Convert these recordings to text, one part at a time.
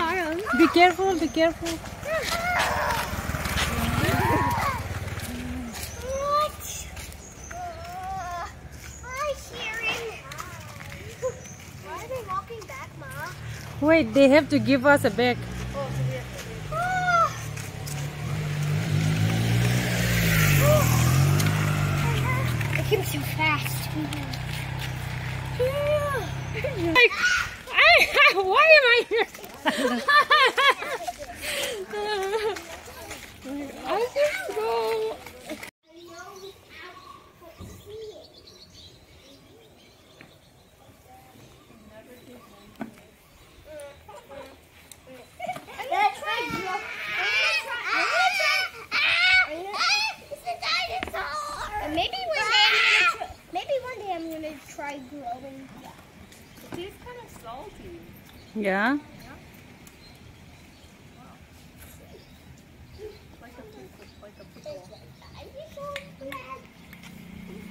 Be careful, be careful. What? Hi, Sharen. Why are they walking back, Ma? Wait, they have to give us a bag. Ah. It came so fast. Like, I, why am I here? I just go. That's right. It's a dinosaur. Maybe one day I'm gonna try, maybe one day I'm gonna try growing. He's kind of salty. Yeah. Like a, like a pickle.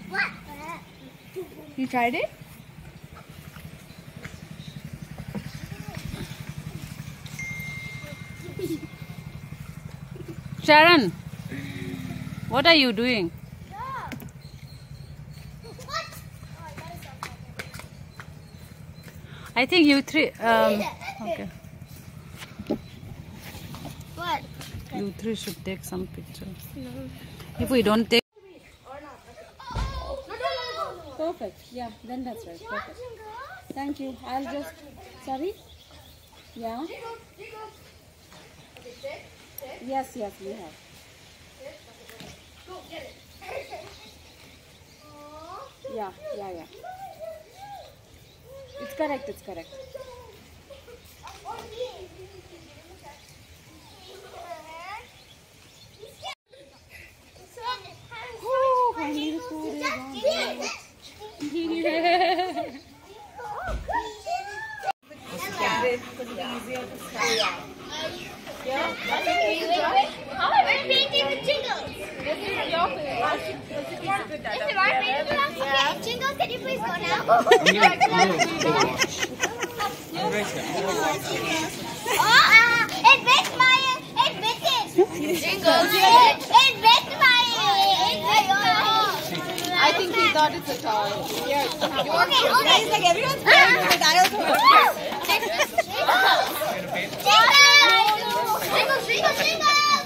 What? You tried it? Sharen, what are you doing? I think you three. Um, okay. What? You three should take some pictures. If we don't take. Perfect. Yeah, then that's right. Perfect. Thank you. I'll just. Sorry? Yeah? Yes, yes, we have. Yeah, yeah, yeah. It's correct, it's correct. Oh, finally the food is on. We're painting with jingles. Is it our favorite? Okay, jingles, can you please go now? oh, uh, it bit my, it bit it. Jingles. It, it bit my, it bit my. Thought it's a toy. Okay, okay. He's like, everyone's playing with jingles.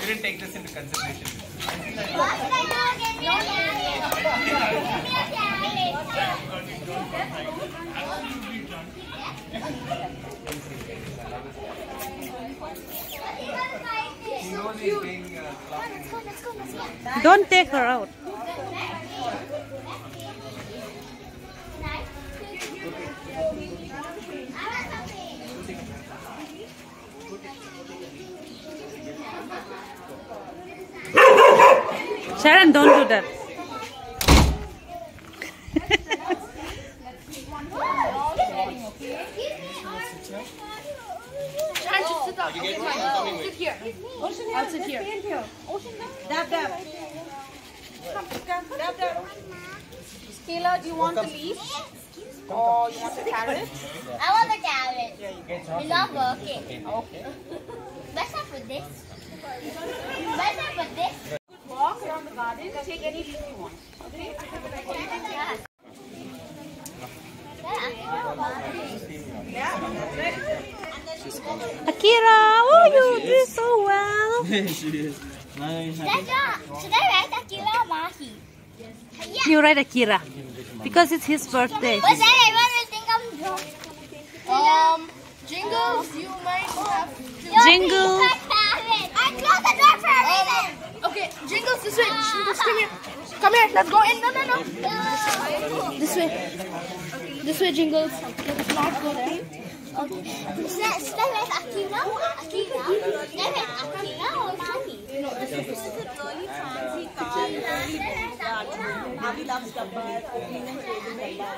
didn't take this into consideration. Don't take her out. Sharen, don't do that. Sit up. Sit here. Sit here. Dab, dab. Come, come, do you want the you want the carrot? I want the carrot. Okay. Best I put this. Best I put this. Walk around. Take any you want. Akira, oh, you did so well. she is. Nice. That's not. Should I write Akira Mahi? You write Akira because it's his birthday. But then everyone will think I'm drunk. Um, Jingles, you might have Jingle. I closed the door for a reason. Jingles, this way. Jingles, come here. Come here, let's go in. No, no, no. This way. This way, Jingles. Let's not go there. Okay. Should I should I write Akira? Akira? Should I write Akira or Mahi? Abby loves Gabbar. Opening and closing Gabbar.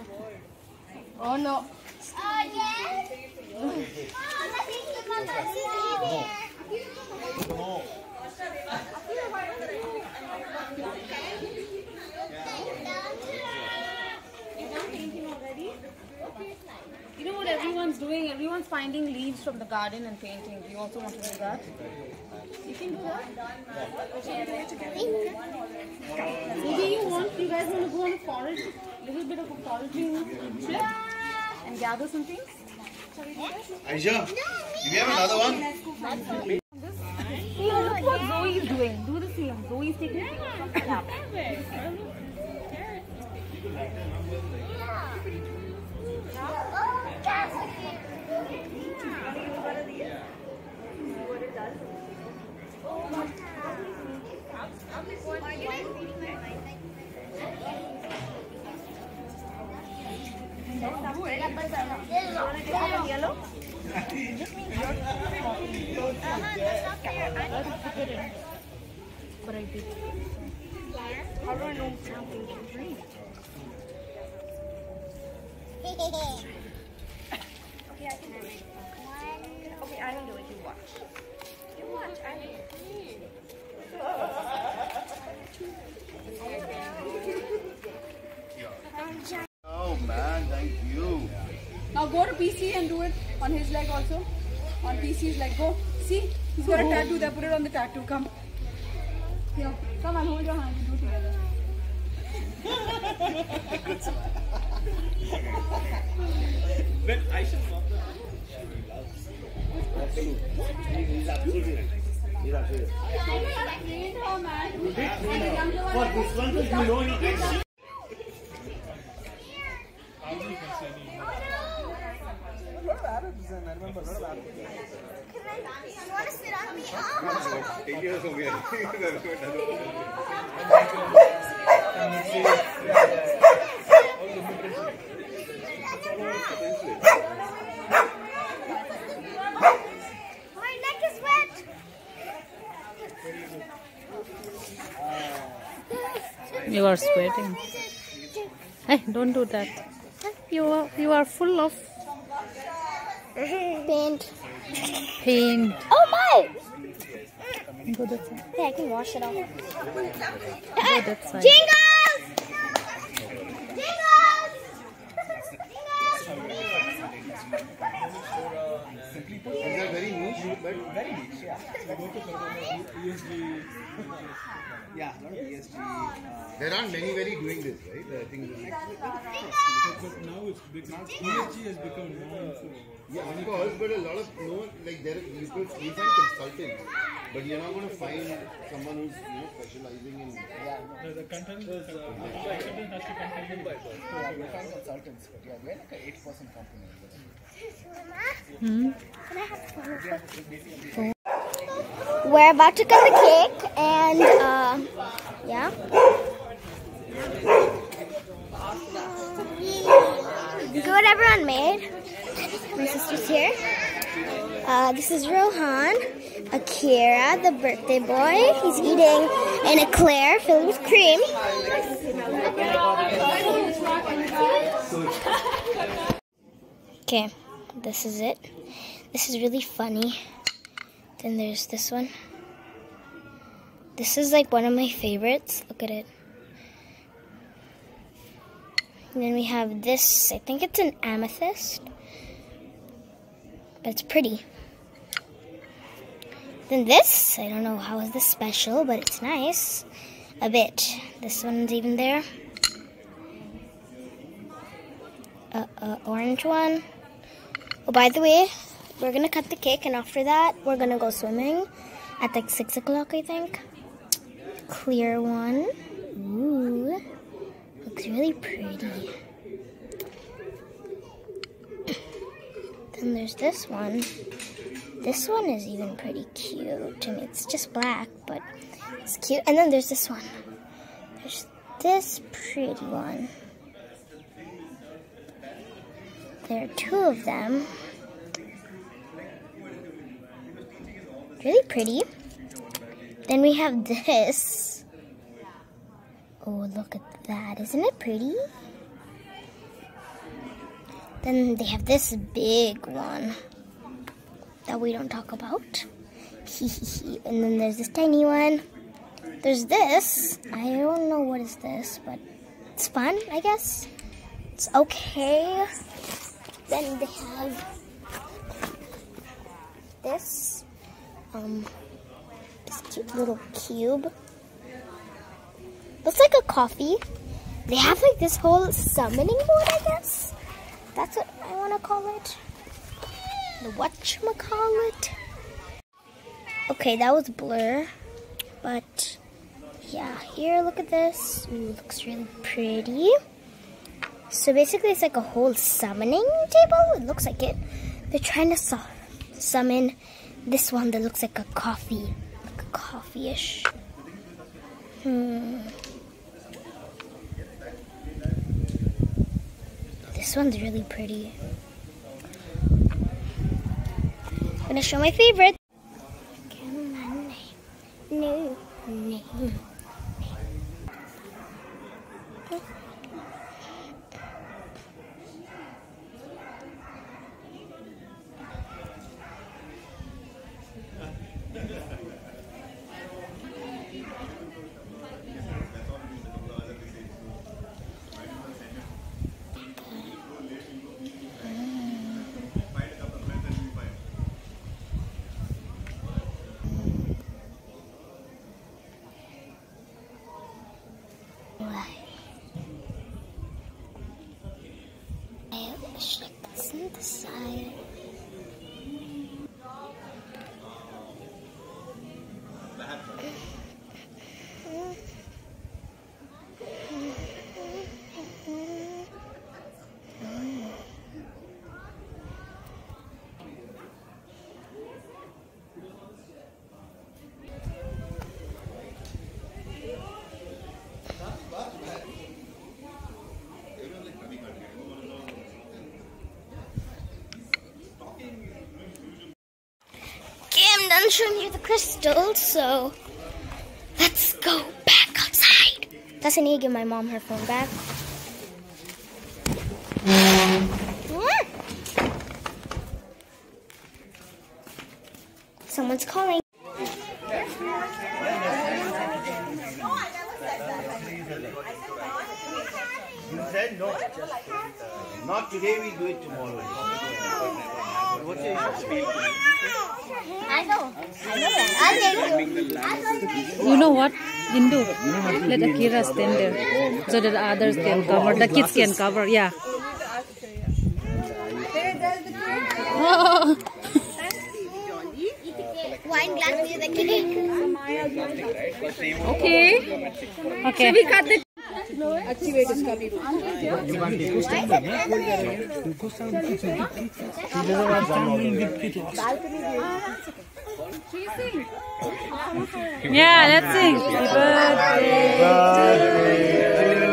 Oh no. Oh, yes. Oh. You know what everyone's doing? Everyone's finding leaves from the garden and painting. Do you also want to do that? You can do that. Maybe you want, you guys want to go on a forage, A little bit of a foraging trip and gather some things? Aisha, do we have another one? See, look what Zoe is doing. Do the same. Zoe is taking pictures from the lap. Oh, yes. Yellow? But. How do I know something to drink? PC and do it on his leg also. On PC's leg. Go. See? He's got a tattoo there. Put it on the tattoo. Come. Here. Come and hold your hand. We do it together. You on me? Oh. My neck is wet. You are sweating. Hey, don't do that. You are you are full of Paint. pain. Oh my! Go that side. Yeah, I can wash it off. Go that ah, side. Jingles! Is that very niche? But very niche, yeah. Yeah, a lot of ESG. Uh, There aren't many very doing this, right? I think. But now it's become ESG has become known for. Yeah, of course, but a lot of no, like there, you could you find consultants, but you're not going to find someone who's you know specializing in. The, the content, the, the content has to come from the yeah, we find consultants, but yeah, we're like an 8% company. We're about to cut the cake and uh, yeah. Look everyone made. My sister's here. Uh, this is Rohan, Akira, the birthday boy. He's eating an eclair filled with cream. Okay, this is it. This is really funny. Then there's this one. This is like one of my favorites. Look at it. And then we have this. I think it's an amethyst. But it's pretty. Then this. I don't know how is this special, but it's nice. A bit. This one's even there. A, orange one. Oh, by the way, we're gonna cut the cake, and after that, we're gonna go swimming at like six o'clock, I think. Clear one. Ooh, looks really pretty. Then there's this one. This one is even pretty cute. Mean, it's just black, but it's cute. And then there's this one. There's this pretty one. There are two of them. Really pretty. Then we have this. Oh, look at that. Isn't it pretty? Then they have this big one that we don't talk about. and then there's this tiny one. There's this. I don't know what is this, but it's fun, I guess. It's okay. Then they have this. Um, this cute little cube. Looks like a coffee. They have like this whole summoning board, I guess. That's what I want to call it. The whatchamacallit. Okay, that was blur. But yeah, here, look at this. Ooh, looks really pretty. So basically, it's like a whole summoning table. It looks like it. They're trying to su summon this one that looks like a coffee, like a coffee-ish. Hmm. This one's really pretty. I'm gonna show my favorite. No name. I wish I could synthesize. I'm showing you the crystals, so let's go back outside. That's I need to give my mom her phone back. Mm. Someone's calling. You said no. Not today, we do it tomorrow. What's your feel? I know. I know that. I'll you. You know what, Indu? Let Akira stand there so that others can cover. The kids can cover. Yeah. Wine glass near the cake. Okay. Okay. We cut the activate इसका भी Yeah, let's sing. Happy birthday.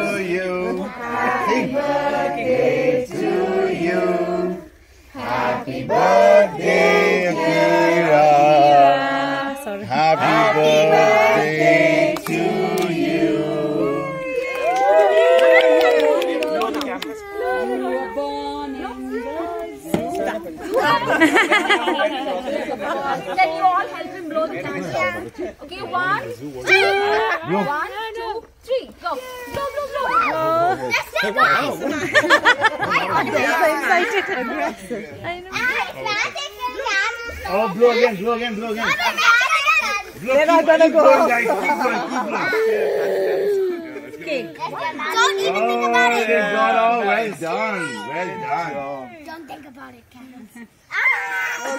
to you. Happy birthday to you. Happy birthday, Akira. Sorry. Happy birthday Then you all help him blow the candle. Okay, one, two, one, two, three. Go. Blow, blow, blow. Let's go, guys. Oh, blow again, blow again, blow again. Blow, They're not gonna go. Blowing, guys. Keep blowing, keep blowing. Don't even think about Oh, it. all well done. Well done. Don't think about it, Candace.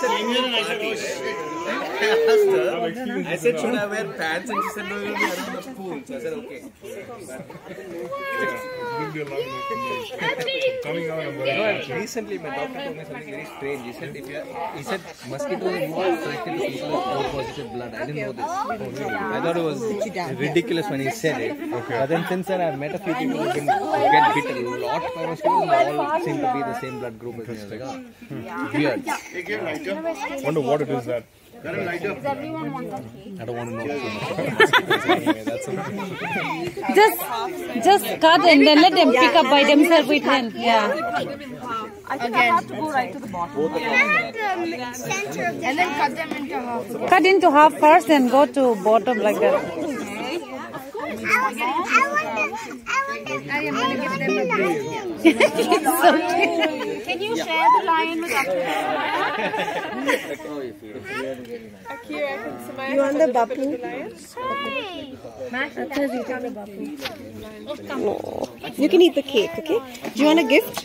said England and I said, oh shit. asked her. I said, should I wear pants? And she said, no, you'll be around the pool. So I said, okay. Coming out of You recently my doctor told me something very strange. He said, if you he said mosquitoes are more attracted to people with O positive blood. I didn't know this. I thought it was ridiculous when he said it. But then since then I've met a few people who can get bit a lot by mosquitoes and they all seem to be the same blood group as me. I was like, oh, weird. Wonder what it is that. I don't want to know too much. anyway, that's okay. Just, just cut and then let them pick up by themselves with hand. Yeah. I think I have to go right to the bottom. And then cut them into half. Cut into half first and go to bottom like that. I want I am going to give them a Can you share the lion with us? You want the bapu? No. You can eat the cake, okay? Do you want a gift?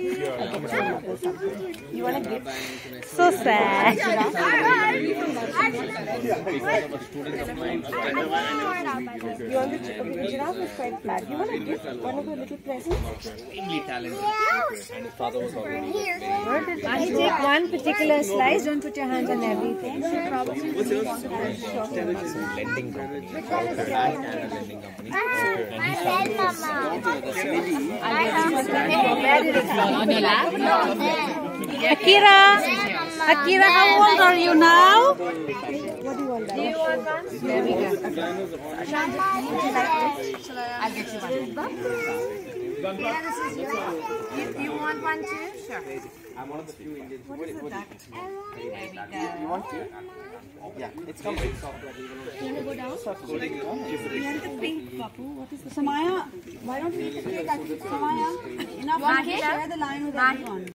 are quite small. So sad. You want the the giraffe is quite flat. You want a gift? One of the little presents? I take one particular slice. Don't put your hands on everything. lending company. Bank and a lending company. Ah, and he started Akira, Akira, how old are you now? What do you want Do you want one too? Sure. I'm one of the few Indians. What is that? You want to? Yeah, it's coming. Samaya, why don't we eat the cake? Samaya, enough. want to cake? Share the line with everyone.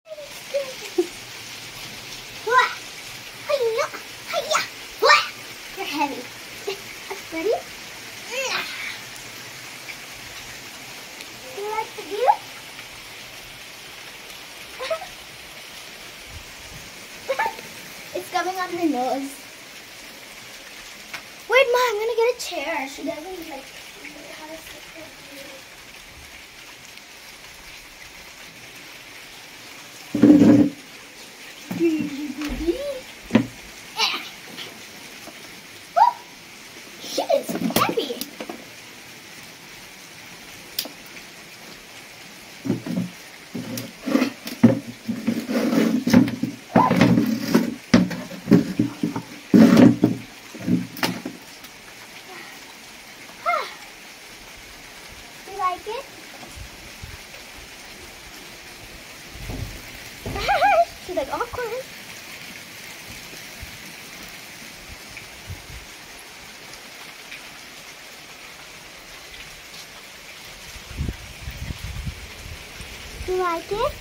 You're heavy. Ready? You like the view? it's coming on her nose. Wait, Ma, I'm gonna get a chair. She doesn't like how to sit there. She is heavy. You like it? She's like awkward. You like it?